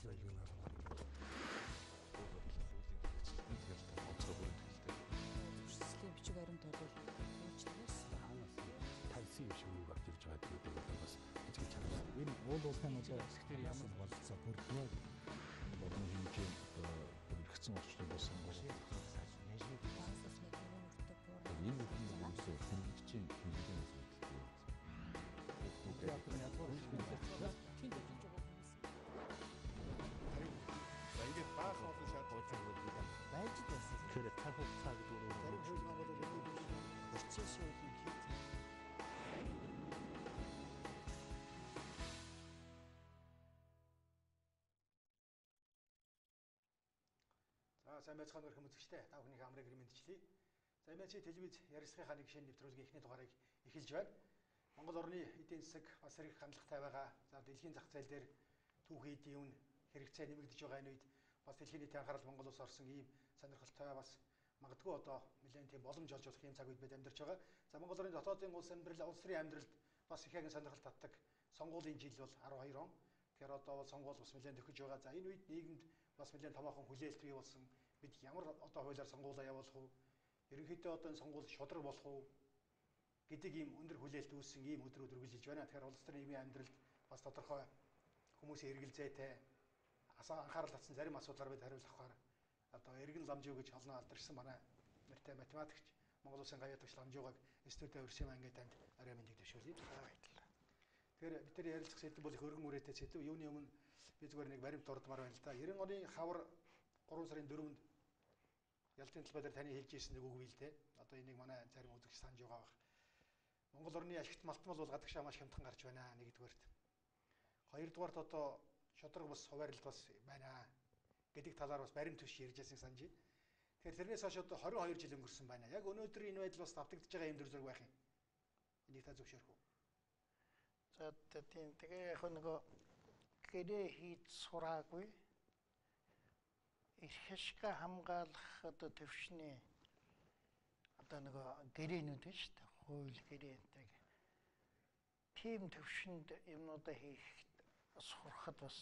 ажил байлгынаар байна. Тэгэхээр онцгой бүрэн хэлдэг. Төвшинслийн бичиг баримт бол уучлаас Ханаас тавьсан юм шиг нэг авч ирж байгаа гэдэг нь бас ажиг чанар. Энэ уул уулын одоо хэсгээр ямар болцоо бүрднэ Бодны хэмжээнд хэрэгцсэн орчныг болсон бол Орчин шоугийн хийх. За сайн байцгаана өрх хүмүүжчтэй та бүхнийг амрыг мэдчлээ. За энэ чи телевиз ярилцлагынхаа нэг шинэ нэвтрүүлгийн эхний дугаарыг эхэлж байна. Монгол орны эдийн засаг бас хэрэг хандлагатай байгаа. За дэлхийн зах зээл дээр түүхий эдийн үн хэрэгцээ нэмэгдэж байгаа энэ үед бас дэлхийн нийтийн анхаарал Монгол улс орсон ийм сонирхолтой бас магадгүй одоо нэлээд тийм боломж олж болох ийм цаг үед бид амьдарч байгаа. За Монгол орны дотоодын улс амьдрал, улс төрийн амьдралд бас их ягэн сонирхол татдаг сонгуулийн жил бол 12 он. Тэгэхээр одоо бол сонгуул бас нэлээд төхөж байгаа. За энэ үед нийгэмд бас нэлээд томоохон хүлээлт бий болсон. Бид ямар одоо хуулиар сонгуулаа явуулах вэ? Ерөнхийдөө одоо энэ сонгуул шудраг болох уу? гэдэг ийм өндөр хүлээлт үүссэн ийм өдрүүд үргэлжилж байна. Тэгэхээр улс төрийн нийгмийн амьдралд бас тодорхой хүмүүсийн эргэлзээтэй асаа анхаарал татсан зарим асуудлаар бид хариулт авахаар одоо эргэн ламжуу гэж олон алдаршсан манай нэртэй математикч Монгол Улсын гавьяа төгс ламжуугаг студид өрсөн ангид танд арай мэндийг дэвшүүлье. Баярлалаа. Тэгэхээр бид нар ярилцах сэдв бол их өргөн үрээтэй сэдв. Юуны өмнө би зүгээр нэг баримт дурдмаар байна л да. 90 оны хавар 3 сарын 4-нд Ялтын талбай дээр таны хэлж ирсэн нэг үг бий л дээ. Одоо энийг манай зарим үзэгч санаж байгаа бах. Монгол орны ашигт малтмал бол гадагшаа маш хямдхан гарч байна нэгдүгээрт. Хоёрдугаарт одоо шудраг бас хуваарлт бас байна гэдэг талаар бас баримт төш ярьж байсан санаж байна. Тэгэхээр тэрнээс хойш одоо 22 жил өнгөрсөн байна. Яг өнөөдөр энэ байдал бас давтагдж байгаа юм дөр зэрэг байх юм. Энийг та зөвшөөрөх үү? За тийм тэгээ яг нөгөө гэрээ хийж сураагүй эрхэшгэ хамгаалах одоо төвшний одоо нөгөө гэрээнүүд нь шүү дээ хууль гэрээнтэй тийм төвшөнд юмнуудаа хийхэд сурахад бас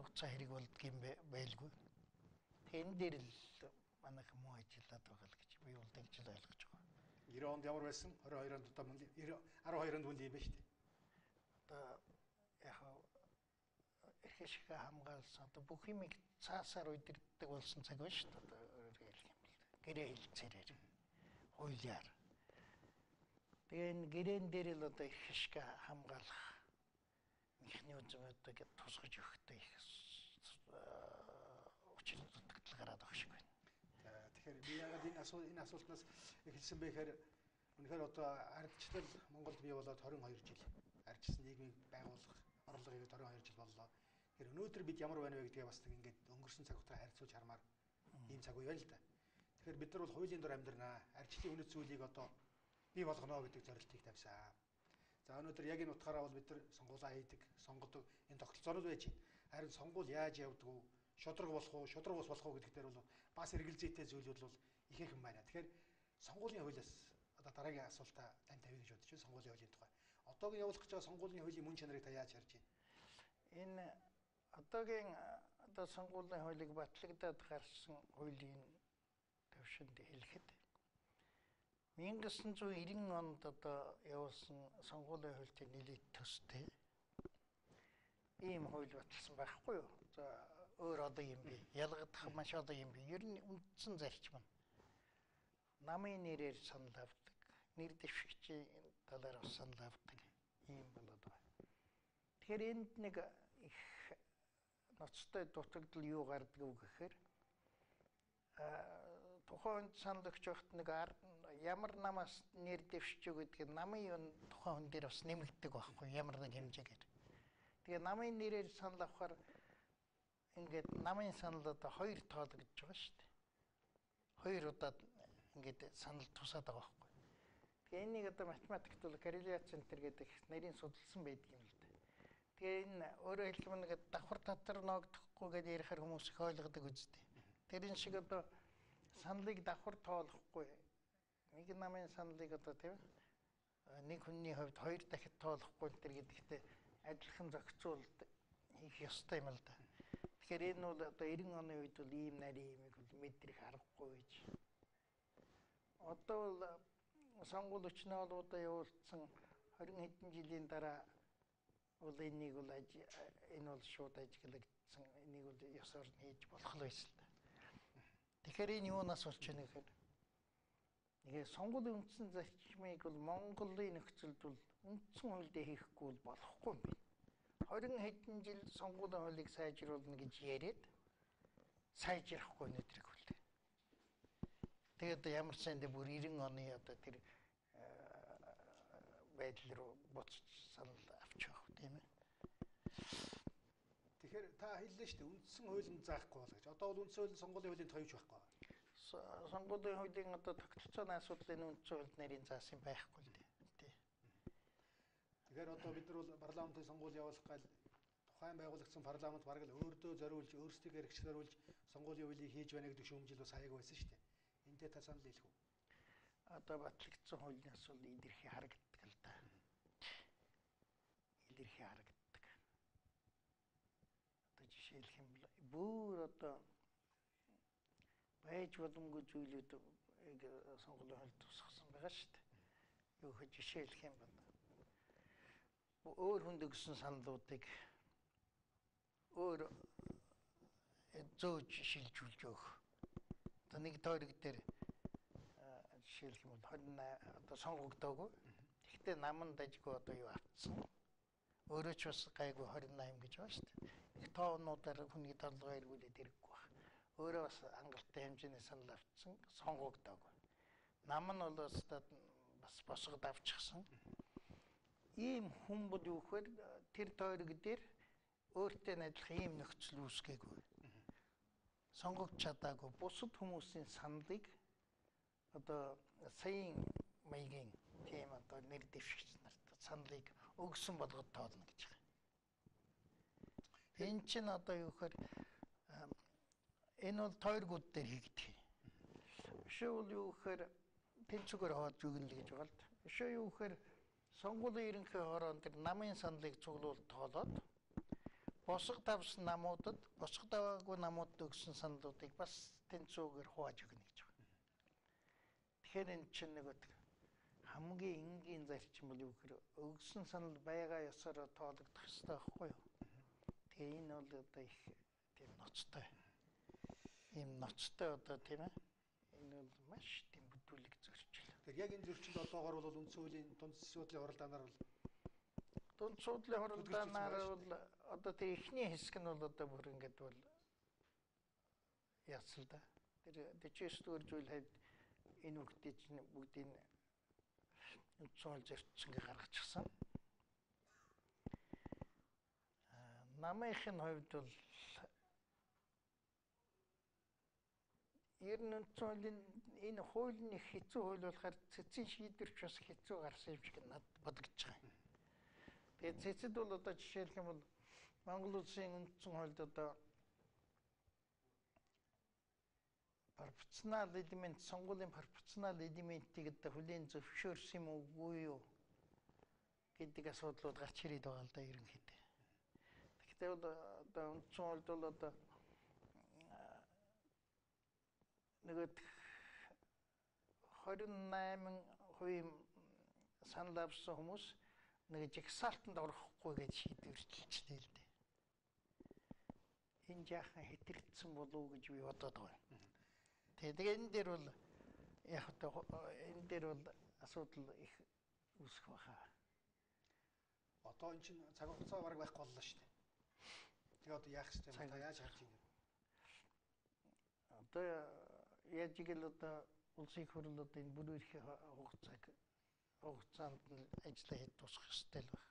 огцоо хэрэг болдгийм байлгүй. Тэн дээр л манайх муу ажиллаад байгаа л гэж би бол тэгж л ойлгож байгаа. 90 онд ямар байсан? 22 онд одоо 12 онд үл юм ба шүү дээ. одоо яг эрхэшгэ хамгаалсан одоо бүх юмыг цаасаар удирддаг болсон цаг байна шүү дээ. Одоо өөрөөр хэлэх юм бол гэрээ хэлцээрээр хуулиар. Тэгээ энэ гэрээн дээр л одоо эрхэшгэ хамгаалах механизмуудыг тусгаж өгөхдөө их учир дутагдал гараад байгаа шиг байна. Тэгэхээр би яагаад энэ асуулт энэ асуултнаас эхэлсэн бэ гэхээр үнэхээр одоо ардчлал Монголд бий болоод 22 жил ардчсан нийгмийг байгуулах орлого хийгээд 22 жил боллоо. Тэгэхээр өнөөдөр бид ямар байна вэ гэдгээ бас нэг ингээд өнгөрсөн цаг хугацаа харьцуулж хармаар ийм цаг үе байна л да. Тэгэхээр бид нар бол хуулийн дор амьдрнаа. Ардчлалын үнэт зүйлийг одоо бий болгоно гэдэг зорилтыг тавьсан. За өнөөдөр яг энэ утгаараа бол бид нар сонгуулаа хийдэг, сонгодог энэ тогтолцоонууд байж байна. Харин сонгуул яаж явдаг вэ? Шудраг болох уу, шудраг ус болох уу гэдэг дээр бол бас эргэлзээтэй зүйлүүд бол ихээхэн байна. Тэгэхээр сонгуулийн хуулиас одоо дараагийн асуултаа тань тавья гэж бодож байна сонгуулийн хуулийн тухай. Одоогийн явуулах гэж байгаа сонгуулийн хуулийн мөн чанарыг та яаж харж байна? Энэ одоогийн одоо сонгуулийн хуулийг батлагдаад гарсан хуулийн төвшөнд хэлэхэд 1990 онд одоо явуулсан сонгуулийн хуультай нэлээд төстэй ийм хууль баталсан байхгүй юу? За өөр одоо юм би ялгадах маш одоо юм би. Ер нь үндсэн зарчим нь намын нэрээр санал авдаг, нэр дэвшигчийн талаар санал авдаг ийм болоод байна. Тэгэхээр энд нэг их ноцтой дутагдал юу гардаг вэ гэхээр тухайн санал өгч байхад нэг ямар намаас нэр дэвшиж гэдэг намын юу тухайн хүн дээр бас нэмэгддэг байхгүй ямар нэг хэмжээгээр. Тэгээ намын нэрээр санал авахаар ингээд намын санал одоо хоёр тоологдож байгаа шүү дээ. Хоёр удаа ингээд санал тусаад байгаа байхгүй. Тэгээ энийг одоо математикт бол корреляци центр гэдэг нарийн судалсан байдаг юм л да. Тэгээ энэ өөрөөр хэлбэл давхар татвар ногдохгүй гэдээ ярихаар хүмүүс их ойлгодог үстэй. Тэрэн шиг одоо саналыг давхар тоолохгүй нэг намын саналыг одоо тийм нэг хүний хувьд хоёр дахид тоолохгүй энэ гэдэгтээ адилхан зохицуулт хийх ёстой юм л да. Тэгэхээр энэ бол одоо 90 оны үед бол ийм нарийн юмыг бол мэдрэх аргагүй гэж. Одоо бол сонгуул өчнөөлуудаа явуулсан 20 хэдэн жилийн дараа бол энийг бол энэ бол шууд ажиглагдсан энийг бол ёсоор нь хийж болох л байсан л да. Тэгэхээр энэ юунаас болж байна гэхээр Тэгээ сонгуулийн үндсэн зарчмыг бол Монголын нөхцөлд бол үндсэн хуульд хийхгүй бол болохгүй юм байна. 20 хэдэн жил сонгуулийн хуулийг сайжруулна гэж яриад сайжрахгүй өнөдрийг хүлээ. Тэгээд ямар ч санд бүр 90 оны одоо тэр байдал руу буцаж санал авч явах тийм ээ. Тэгэхээр та хэллээ шүү дээ үндсэн хуулийн заахгүй бол гэж. Одоо бол үндсэн хуулийн сонгуулийн хуулийн тоyж байхгүй сонгуулийн хуулийн одоо тогтолцооны асуудлын үндсэн хуульд нарийн заасан байхгүй л дээ. Тэгэхээр одоо бид нар бол парламентын сонгуул явуулах гал тухайн байгуулагдсан парламент бараг л өөрдөө зориулж өөрсдөө хэрэгчлөөрүүлж сонгуулийн хуулийг хийж байна гэдэг шүүмжил бас аяг байсан шүү дээ. Эндээ та санал хэлэх үү? Одоо батлагдсан хуулиас бол илэрхий харагддаг л да. Илэрхий харагддаг. Одоо жишээлх юм бол бүр одоо байж боломгүй зүйлүүд сонгуулийн хууль тусгасан байгаа шүү дээ. Юу хэ жишээлх юм бол өөр хүнд өгсөн саналуудыг өөр зөөж шилжүүлж өгөх. Одоо нэг тойрог дээр жишээлх юм бол 28 одоо сонгогдоогүй. Гэхдээ наман дажгүй одоо юу авцсан. Өөрөө ч бас гайгүй 28 гэж байна шүү дээ. Их тоонуудаар хүний толгой эргүүлээд ирэхгүй баг. Өөрөө бас хангалттай хэмжээний санал авцсан сонгогдоогүй. Нам нь бол бас босгод авчихсан ийм хүн бол юу гэхээр тэр тойрог дээр өөртөө адилхан ийм нөхцөл үүсгээгүй. Сонгогч чадаагүй бусад хүмүүсийн саналыг одоо саяын маягийн тийм одоо нэр дэвшигч нарт саналыг өгсөн болгоод тоолно гэж байгаа. Энэ чинь одоо юу гэхээр энэ бол тойргууд дээр хийгдэх. Бишээ бол юу гэхээр тэнцвэр хаваад зүгнэл гэж байгаа л да. Бишээ юу гэхээр сонгуулийн ерөнхий хорон тэр намын саналыг цуглуул тоолоод босго давсан намуудад босго даваагүй намуудад өгсөн саналуудыг бас тэнцвүүгээр хувааж өгнө гэж байна. Тэгэхээр энэ чинь нэг хамгийн энгийн зарчим бол юу гэхээр өгсөн санал байгаа ёсоор тоологдох хэрэгтэй байхгүй юу? Тэгээ энэ бол одоо их тийм ноцтой. Ийм ноцтой одоо тийм ээ. Энэ бол маш тийм бүдүүлэг Тэгэхээр яг энэ зөрчил одоогор бол үндсэн хуулийн дунд суудлын хуралдаанаар бол дунд суудлын хуралдаанаар бол одоо тэр ихний хэсэг нь бол одоо бүр ингээд бол яасан л да. Тэр 49 дугаар зүйл хавьд энэ бүгдийг чинь бүгдийг зөрчсөн гэж гаргачихсан. Намынхын хувьд бол ер нь үндсэн хуулийн энэ хууль нь хэцүү хууль болохоор цэцэн шийдвэрч бас хэцүү гарсан юм шиг надад бодогдож байгаа. Тэгээд цэцэд бол одоо жишээлх юм бол Монгол улсын үндсэн хуульд одоо пропорционал элемент сонгуулийн пропорционал элементийг одоо хүлийн зөвшөөрсөн юм уугүй юу гэдэг асуудлууд гарч ирээд байгаа л да ерөнхийдөө. Гэхдээ одоо үндсэн хуульд бол одоо нөгөө 28% санал авсан хүмүүс нэг жигсаалтанд орохгүй гэж шийдвэрлэлчтэй л дээ. Энэ жаахан хэтэрэгдсэн болов гэж би бодоод байгаа. Тэгээ энэ дээр бол яг энэ дээр бол асуудал их үүсэх баха. Одоо эн чинь цаг хугацаа бараг байхгүй боллоо шүү дээ. Тэгээ одоо яах вэ? Та яаж харж байна? Одоо яаж игэл одоо улсын хурл одоо энэ бүр эрхийн хугацааг хугацаанд нь ажиллаа хэд тусах ёстой л байна.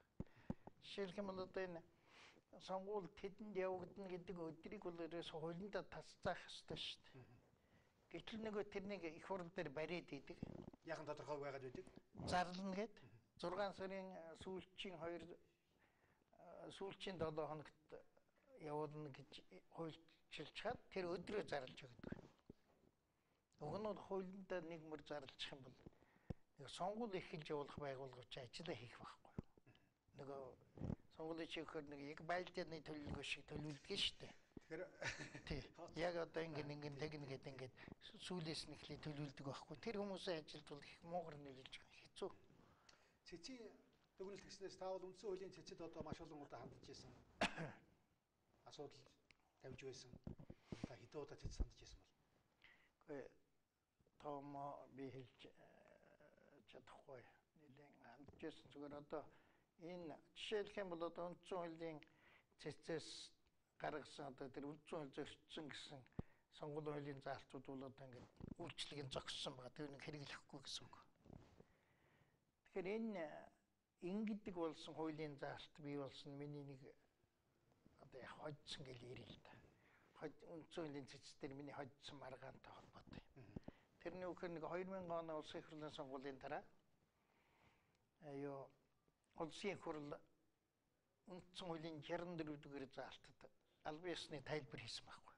Жишээлх юм бол одоо энэ сонгуул тэдэнд явагдана гэдэг өдрийг бол ерөөс хуулиндаа тасцаах ёстой шүү дээ. Гэтэл нөгөө тэрнийг их хурл дээр бариад идэг. Яхан тодорхой байгаад байдаг. Зарлна гэд 6 сарын сүүлчийн 2 сүүлчийн 7 хоногт явуулна гэж хуульчилж чад тэр өдрөө зарлж өгдөг. Уг нь бол хуулиндаа нэг мөр зарлчих юм бол нэг сонгуул эхэлж явуулах байгууллагч ажиллаа хийх байхгүй. Нөгөө сонгуулийн чихээр нэг яг байлдааны төлөвлөгөө шиг төлөвлөдөг шүү дээ. Тэгэхээр Тий. Яг одоо ингэн ингэн тэгнэ гэдэг ингээд сүүлээс нь эхлээ төлөвлөдөг байхгүй. Тэр хүмүүсийн ажилд бол их муугар байгаа хэцүү. цэцийн дүгнэлт гэснээс таавал үндсэн хуулийн цэцэд одоо маш олон удаа хандж исэн. Асуудал тавьж байсан. Та хэдэн удаа цэц сандж исэн бол. Гэхдээ тоомо би хэлж э, чадахгүй нэлээд хандчихсан зүгээр одоо энэ жишээлх юм бол одоо үндсэн хуулийн цэцээс гаргасан одоо тэр үндсэн хууль зөрчсөн гэсэн сонгуулийн хуулийн заалтууд бол одоо ингээд үйлчлэг нь зогссон байгаа. Тэр нэг хэрэглэхгүй гэсэн үг. Тэгэхээр энэ ингэдэг болсон хуулийн заалт бий болсон миний нэг одоо яг хоцсон гэж ярил л да. Ход үндсэн хуулийн цэцтэр миний хоцсон маргаантай холбоотой. Тэрний үгээр нэг 2000 оны улсын хурлын сонгуулийн дараа аюу улсын хурл үндсэн хуулийн 64 дугаар заалтад албан ёсны тайлбар хийсэн байхгүй.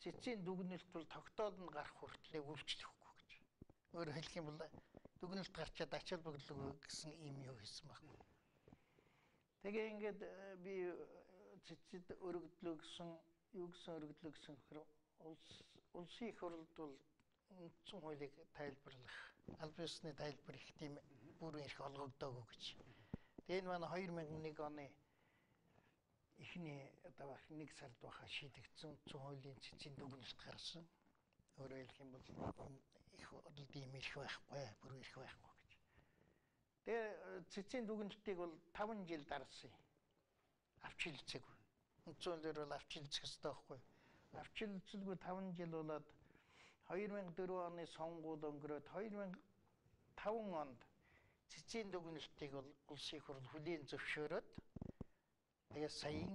Цэцгийн дүгнэлт бол тогтоол нь гарах хүртлээр үйлчлэхгүй гэж. Өөрөөр хэлэх юм бол дүгнэлт гарчаад ачаал бүгдлэг гэсэн юм юу хийсэн байхгүй. Тэгээ ингээд э, би э, цэцэд өргөдлөө гэсэн юу гэсэн өргөдлөө гэсэн хэрэг улс улсын их хурлд бол үндсэн хуулийг тайлбарлах албан ёсны тайлбар их тийм бүрэн эрх олгогдоогүй гэж. Тэгээ энэ манай 2001 оны эхний одоо баг нэг сард баха шийдэгдсэн үндсэн хуулийн цэцгийн дүгнэлт гарсан. Өөрөөр хэлэх юм бол их бодлоо ийм эрх байхгүй, бүрэн эрх байхгүй гэж. Тэгээ цэцгийн дүгнэлтийг бол 5 жил дарсан юм. Авч хэлцээгүй. Үндсэн хуулиар бол авч хэлцэх хэрэгтэй байхгүй. Авч хэлцэлгүй 5 жил болоод 2004 оны сонгуул өнгөрөөд 2005 онд цэцгийн дүгнэлтийг бол улсын хурл хүлийн зөвшөөрөөд саяын